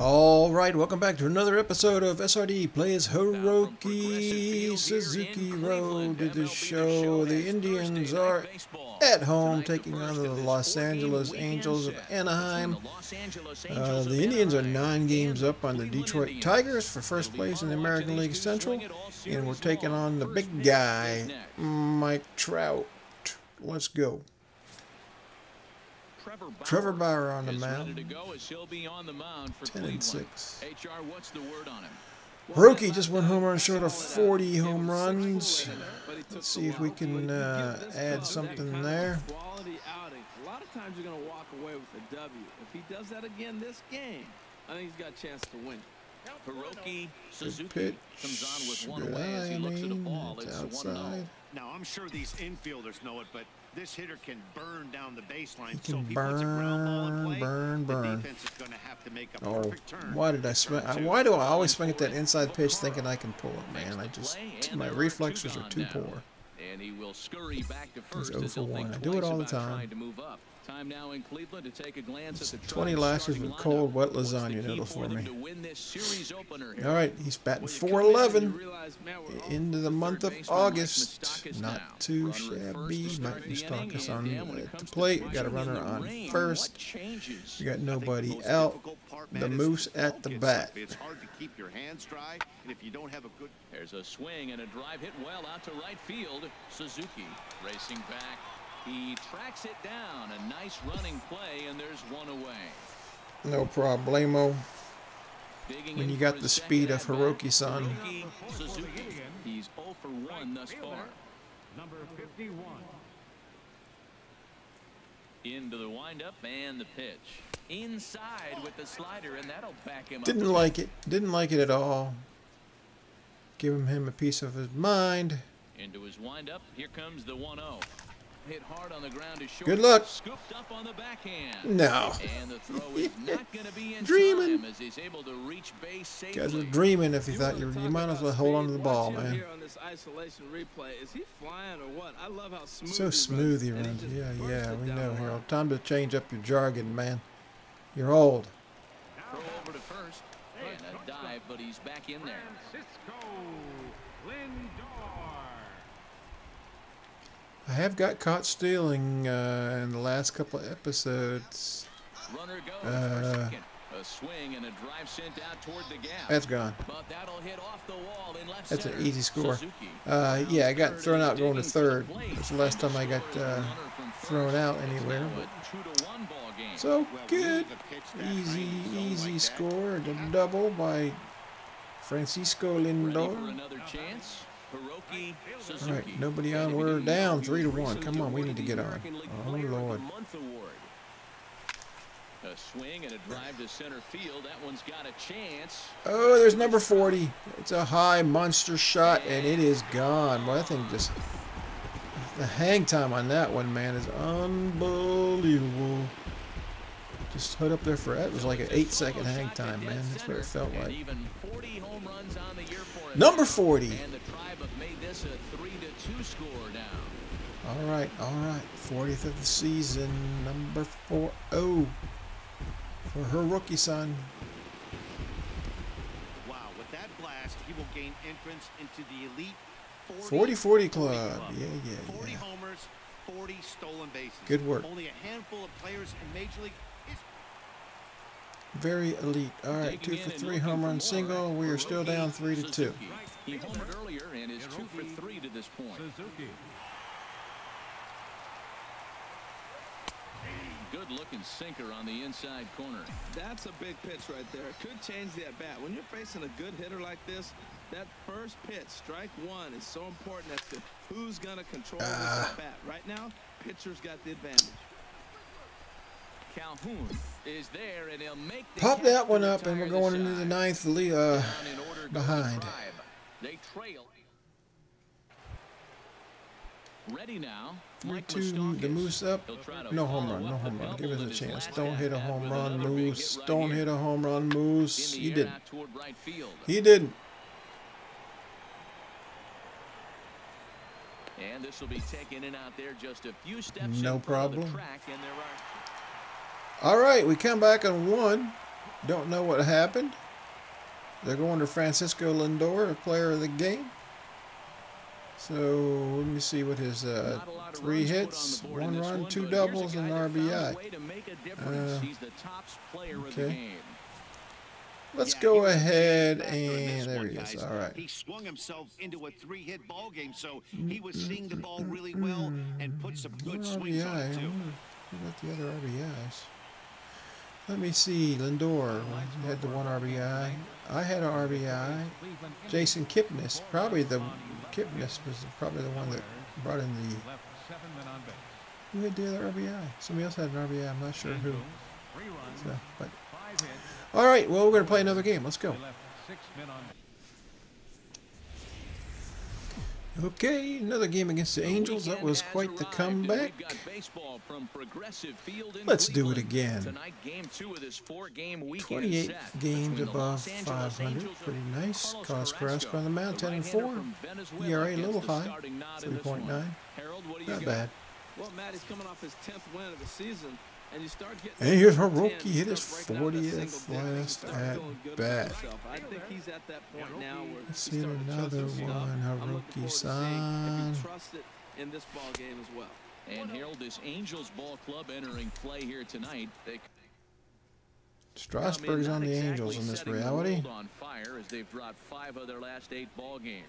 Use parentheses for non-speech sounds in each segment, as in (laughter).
All right, welcome back to another episode of SRD Plays Hiroki Suzuki Road to the show. The Indians are at home taking on the Los Angeles Angels of Anaheim. Uh, the Indians are nine games up on the Detroit Tigers for first place in the American League Central, and we're taking on the big guy, Mike Trout. Let's go. Trevor Bauer on the mound. 10 and 6. Hiroki just went home run short of 40 home runs. Let's see if we can uh, add something there. A lot of times you're going to walk away with a W. If he does that again this game, I think he's got a chance to win. Hiroki Suzuki comes on with one away as he looks at a I mean, ball. it's It's 1 outside. Now, I'm sure these infielders know it, but this hitter can burn down the baseline. He can if he puts a ground ball in burn, play, burn, the burn. defense is going to have to make a Oh, perfect turn. why did I swing? Why do I always swing at that inside pitch thinking I can pull it, man? I just, my reflexes are too poor. And he will scurry back to He's 0 for 1. I do it all the time. Trying to move up. Time now in Cleveland to take a glance at the 20 lashes starting with cold, lineup. wet lasagna noodle for for me. to win this series opener here? All right, he's batting Well, you come in and 411 you realize, man, we're all- into the month of August. Not too Runner at first shabby. to start Mike the inning, on Dan, when it at the plate. We got a runner on first. What? We got I think the nobody out. The Moose at the bat. It's hard to keep your hands dry, and if you don't have a good There's a swing and a drive hit well out to right field. Suzuki racing back. He tracks it down. A nice running play, and there's one away. No problemo. Digging When you got the speed of Hiroki-san. He's 0 for 1 thus far. Number 51. Into the windup and the pitch. Inside with the slider, and that'll back him up. Didn't like it. Didn't like it at all. Giving him a piece of his mind. Into his windup. Here comes the 1 0. Hit hard on the ground to short. Good luck. Scooped up on the backhand. No. And the throw is (laughs) not going to be in Dreaming. time as he's able to reach base safely. Guys are dreaming if you thought you you might as well hold on to the ball, man. Here on this isolation replay. Is he flying or what? I love how smooth So he smooth he and runs. just Yeah, yeah, we know. Harold. Time to change up your jargon, man. You're old. Throw over to first. And a dive, but he's back in there. Francisco Lindor. I have got caught stealing uh, in the last couple of episodes. Runner goes Uh, second. A swing and a drive sent out toward the gap. That's gone. But that'll hit off the wall in left That's an easy score. Uh, yeah, I got thrown out going to digging for the third. That's the last time I got uh, thrown out anywhere. But a two to one ball game. so good. leave a pitch that Easy, easy score. The double by Francisco Lindor. Another chance. Hiroki Suzuki. right, nobody on. We're down three to one. Come on, we need to get on. Oh Player of the Lord. A swing and a drive to center field. That one's got a chance. Oh, there's number 40. It's a high monster shot, and it is gone. Well, that thing just. The hang time on that one, man, is unbelievable. Just hood up there for that was like an eight second hang time, man. That's what it felt like. even 40 home runs on the year for him. Number 40. This a 3 to 2 score now. All right, all right. 40th of the season, number 4 0 for Hiroki-san. Wow, with that blast, he will gain entrance into the elite 40 40 club. Yeah, yeah, 40 yeah. homers, 40 stolen bases. Good work. Only a handful of players in Major League is Very elite. All right, two for three home run single. We are still down three to two. Suzuki. He homered earlier and is 2 for 3 to this point. Suzuki. Good looking sinker on the inside corner. That's a big pitch right there. It could change the at-bat. When you're facing a good hitter like this, that first pitch, strike one, is so important as to who's going to control this at-bat. Right now, pitcher's got the advantage. Calhoun is there and he'll make the Pop that one up, and we're going the into the ninth. le- Uh, in order goes behind. They trail. Ready now. three two. The moose up. He'll try to No home run. No home run. Give us a chance. Don't hit a home run, moose. Don't hit a home run, moose. He didn't. out toward right field. He didn't. And this will be taken in out there just a few steps No in front of problem. the track, and there are All right, we come back on one. Don't know what happened. They're going to Francisco Lindor, a player of the game. So let me see what his uh, Not a lot of three on hits, the board in one run, one, two but here's a doubles, and that found a RBI. way to make a difference. Uh, He's the top player of the okay. Let's Yeah, go he was a ahead factor in this and there he is. All right. He swung himself into a three-hit ball game, so he was seeing the ball really well and put some good One swings on it too. Who the other RBIs? Let me see. Lindor had the one RBI. I had an RBI. Jason Kipnis, probably the Kipnis was probably the one that brought in the. Who had the other RBI? Somebody else had an RBI. I'm not sure who. So, but all right. Well, we're gonna play another game. Let's go. They left six men on base. Okay, another game against the Angels. That was quite the comeback. Let's do it again. Tonight, game two of this four-game weekend 28 games above 500. Pretty nice. Carlos Cost per Carrasco. On the mound, 10 and 4. from ERA a little high, starting nod in this one. 3.9. Harold, what do you Not bad. Well, Matt, he's coming off his 10th win of the season, and you start getting. And here's to 10, Hiroki you hit his start breaking out that 40th single last at feeling good about bat. yourself. I think he's at that point now where Let's see starting to trust another one, I'm looking Hiroki forward to seeing san. if he trusts it in this ball game as well. And Harold, this Angels ball club entering play here tonight. They Strasburg's on the Angels in this reality. On fire as they've dropped five of their last eight ball games.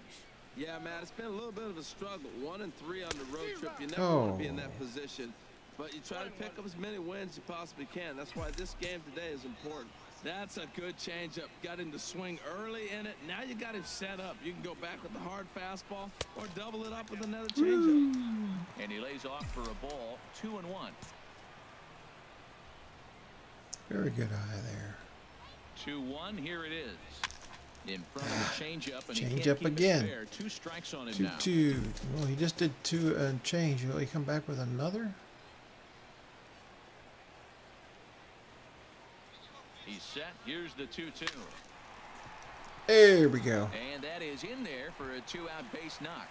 Yeah, Matt, it's been a little bit of a struggle. One and three on the road trip. You never Oh. want to be in that oh. position. But you try to pick up as many wins as you possibly can. That's why this game today is important. That's a good changeup. Got him to swing early in it. Now you got him set up. You can go back with the hard fastball or double it up with another changeup. And he lays off for a ball, two and one. Very good eye there. Two one. Here it is. In front of the (sighs) changeup, and Change can't up again. Two strikes on him Two now. two. Well, he just did two and change. Will he come back with another? Set. Here's the two-two, There we go. and that is in there for a two-out base knock.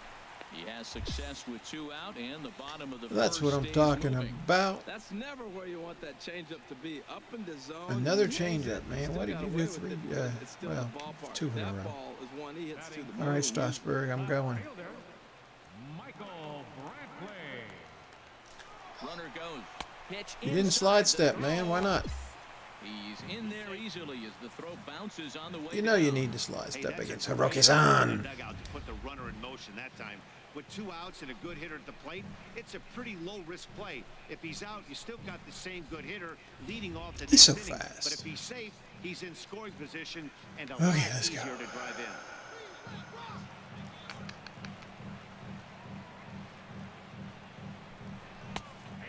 He has success with two out, and the bottom of the That's first what I'm stays talking moving. about. That's never where you want that changeup to be. Up in the zone. Another changeup, man. still What did you away do with three- it, but uh, in well, the ballpark. two in a row. ball is one he hits to the All right, moon. Strasburg, I'm going. Fielder, Michael Runner goes. Pitch You didn't slide step, man. Why not? He's in there easily as the throw bounces on the way. You know you need to slide step that's a against great Hiroki move san. in the dugout to put the runner in motion that time. With two outs and a good hitter at the plate, it's a pretty low-risk play. If he's out, you still got the same good hitter leading off the He's next so inning. fast. But if he's safe, he's in scoring position and a oh, Okay, lot let's easier go. to drive in.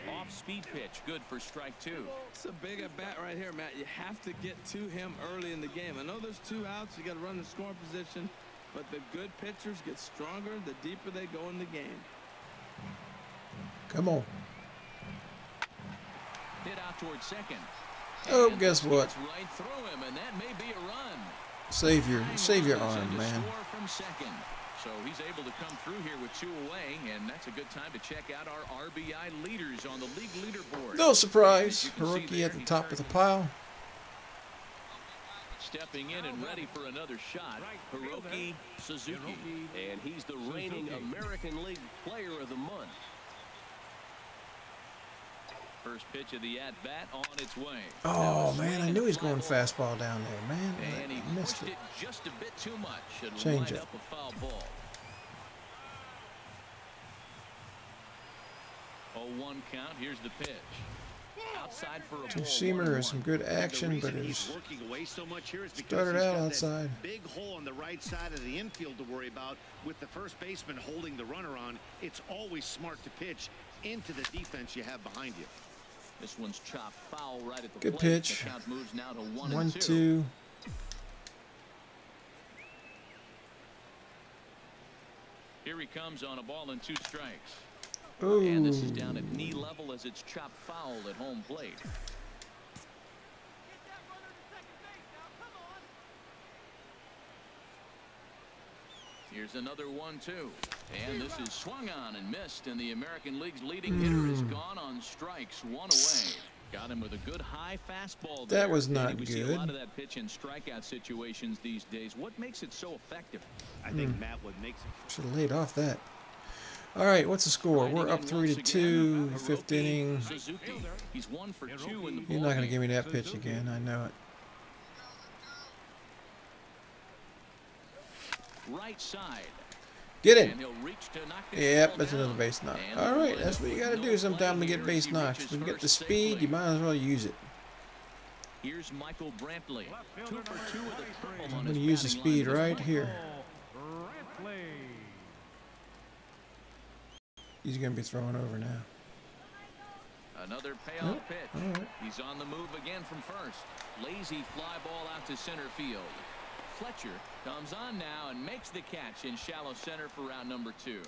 Off speed pitch, good for strike two. It's a big at bat right here, Matt. You have to get to him early in the game. I know there's two outs. You got to run the scoring position, but the good pitchers get stronger the deeper they go in the game. Come on. Hit out towards second. Oh, And guess what? Right through him, and that may be a run. Save your save your Moves in arm, to man. Score from second. So he's able to come through here with two away, and that's a good time to check out our RBI leaders on the league leaderboard. No surprise. As you Hiroki there, at the top of the pile. Stepping in and ready for another shot, Hiroki Suzuki. And he's the reigning American League Player of the Month. First pitch of the at-bat on its way. Oh man, I knew he was going fastball down there, man. And he missed it. it just a bit too much and Change it. up a foul ball. 0-1 count. Here's the pitch. Outside for a Two seamer is some good action, but he's working away so much here is because started he's out outside. Big hole on the right side of the infield to worry about. With the first baseman holding the runner on, it's always smart to pitch into the defense you have behind you. This one's chopped foul right at the Good plate. pitch. The moves now to one, one and two. two. Here he comes on a ball and two strikes. Ooh. And this is down at knee level as it's chopped foul at home plate. Here's another one, two. And this is swung on and missed, and the American League's leading hitter is Hmm. gone on strikes, one away. Got him with a good high fastball. That there. was not Danny, we see a lot of that pitch in strikeout situations these days. What makes it so effective? I think Hmm. Matt what makes it Should have laid off that. All right, what's the score? We're up three to two, fifth Hiroki inning. He's one for two in the You're not going to give me that pitch again. I know it. Right side. Get And in. he'll reach to knock this Yep, that's another base knock. All right, that's what you got to do sometime to get base knocks. reaches When you get the speed, you might as well use it. Here's Michael Brantley. Two for two with a 23. triple I'm going to his use the speed right here. He's going to be throwing over now. Another payoff pitch. all right. He's on the move again from first. Lazy fly ball out to center field. Fletcher comes on now and makes the catch in shallow center for round number two.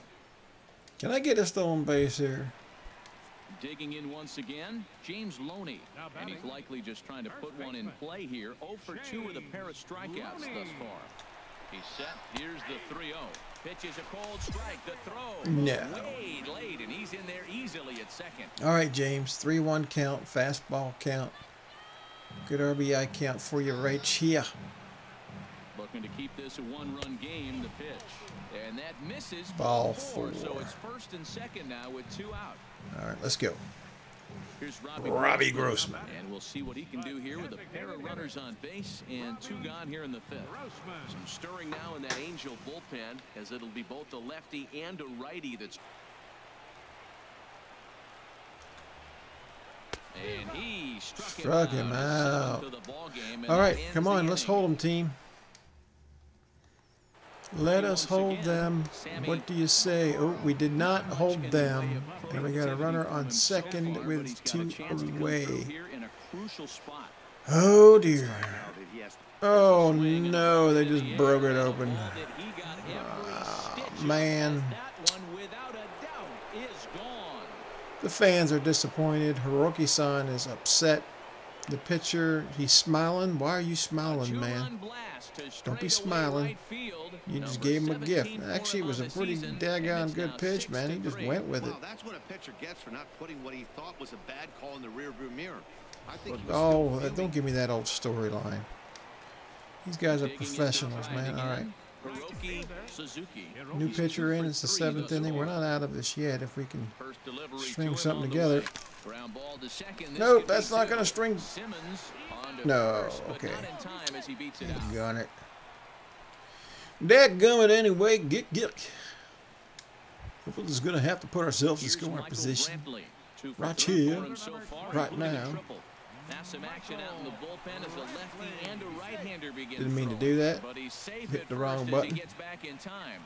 Can I get a stolen base here? Digging in once again, James Loney. And he's likely just trying to put one in play here. 0 for 2 with a pair of strikeouts thus far. He's set. Here's the 3 0. Pitches a cold strike. The throw. No. Way late, and he's in there easily at second. All right, James. 3 1 count, fastball count. Good RBI count for you right here. Looking to keep this a one-run game. The pitch, and that misses Ball four. So it's first and second now with two out. All right, let's go. Here's Robbie, Robbie Grossman. and we'll see what he can do here with a pair of runners on base and two gone here in the fifth. Grossman. Some stirring now in that Angel bullpen as it'll be both a lefty and a righty that's And he struck, Struck him him out. and set him out. the ball game, and All that right, ends come on. Let's hold him, team. Let us hold them. What do you say? Oh, we did not hold them. And we got a runner on second with two away. Oh, dear. Oh, no. They just broke it open. of. man. The fans are disappointed. Hiroki-san is upset. The pitcher, he's smiling. Why are you smiling, man? two-run blast to Don't be smiling. You just gave him a gift. Actually, it was a pretty season, daggone good pitch, man. He just went with it. That's what a pitcher gets for not putting what he thought was a bad call in the rearview mirror. I think he was Oh, uh, don't give me that old storyline. These guys are professionals, man. All right. Suzuki. New pitcher in. It's the seventh inning. We're not out of this yet. If we can string something together. Ground ball to second. This Nope, that's not gonna string- Simmons No, first, okay. not in time as he beats it out. gun it. Anyway. Get get. We're just gonna have to put ourselves in scoring Michael position. Brantley. Right here, so right He's looking at now. triple. Now some action out in the bullpen as a lefty and a right-hander begin Didn't mean to do that. But he's safe Hit the wrong button. he gets back in time.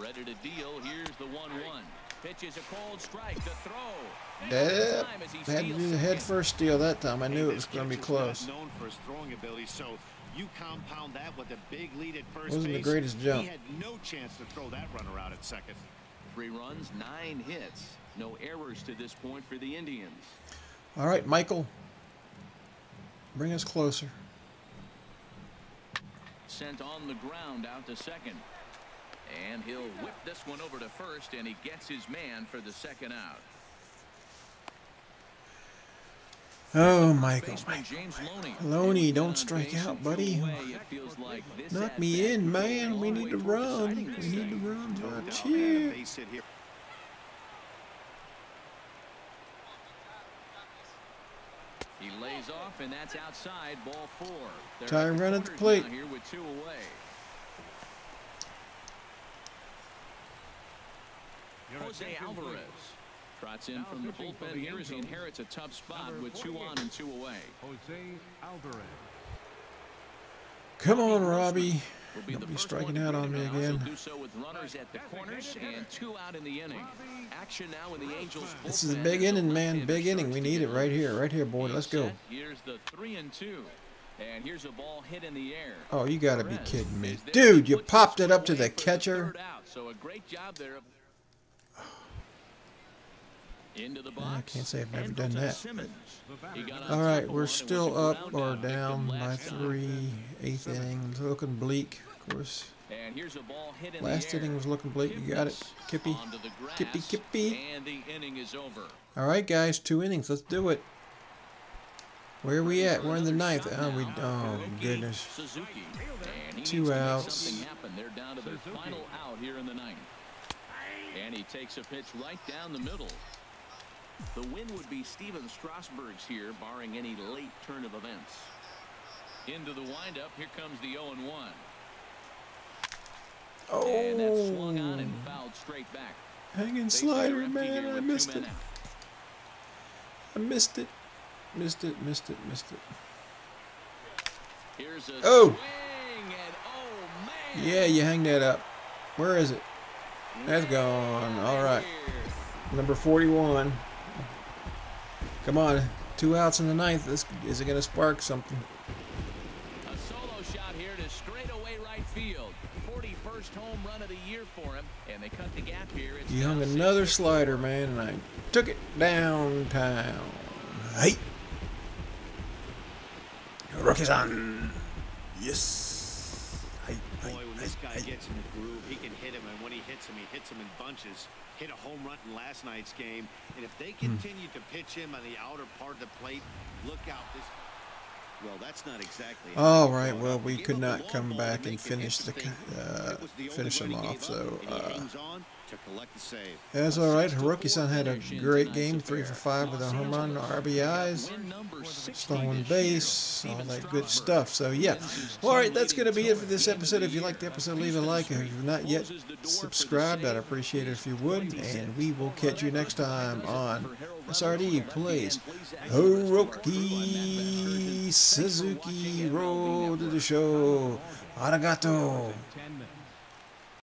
Ready to deal. Here's the 1-1. Pitch is a cold strike. The throw. That Time he had to do the head first steal that time. I knew it was gonna be close. Not known for his throwing ability, so you compound that with a big lead at first Wasn't the greatest jump. He had no chance to throw that runner out at second. Three runs, nine hits. No errors to this point for the Indians. All right, Michael. Bring us closer. Sent on the ground out to second. And he'll whip this one over to first, and he gets his man for the second out. Oh, Michael. Baseman Michael. James Loney. Loney, don't strike out, buddy. two away, it feels like this Knock me in, could go a man. We need to run. We need to run. No Right here. A base hit here. He lays off, and that's outside. Ball four. They're Tie run at the plate. Here with two away. Jose Alvarez trots in from the bullpen here as he inherits a tough spot with two on and two away. Jose Alvarez. Come on, Robbie. Will be Don't the be striking out on me again. Do so with runners at the corners and two out in the inning. action now in the Angels This is a big inning, man. Big inning. We need it right here. Right here, boy. Let's go. Here's the three and two. And here's a ball hit in the air. Oh, you gotta be kidding me. Dude, you popped it up to the catcher. So a great job there. Into the box. I can't say I've never done that, up Simmons. He got on All top right, of we're one. It was still up or down by last three. Eighth inning. Looking bleak, of course. And here's a ball hit in Last the air. inning was looking bleak. You got it, Kippy. Onto the grass, Kippy, Kippy. And the inning is over. All right, guys, two innings. Let's do it. Where are we at? We're in the ninth. Oh, we. Oh goodness. Suzuki. And he Two needs to make outs. something. They're down to their final out here in the ninth. And he takes a pitch right down the middle. The win would be Stephen Strasburg's here, barring any late turn of events. Into the windup. Here comes the 0 and 1. And that's oh. swung on and Oh, fouled straight back. hanging slider, they're empty here man. I missed it. I missed it. Missed it. Missed it. Missed it. Here's a Oh. and oh man. Yeah, you hang that up. Where is it? That's gone. All right. Number 41. Come on. Two outs in the ninth. This is it going to spark something? A solo shot here to straightaway right field. 41st home run of the year for him, and they cut the gap here. It's You hung another slider, man, and I took it downtown. Hey. Rookies on. Yes. This guy gets in the groove, he can hit him, and when he hits him, he hits him in bunches. Hit a home run in last night's game, and if they Hmm. continue to pitch him on the outer part of the plate, look out. This. Well, that's not exactly. All right, well, we could not come back and finish the uh, It was the only finish him off. So up, and he uh, hangs on to collect the save. that's all right. Hiroki-san had a great game, three for five with a home run, RBIs. Win number 60 stolen base, all that good stuff. So yeah, all right, that's gonna be it for this episode. If you liked the episode, leave a like. If you've not yet subscribed, I'd appreciate it if you would. And we will catch you next time on SRD Plays Hiroki Suzuki Road to the Show. Arigato. 10 minutes.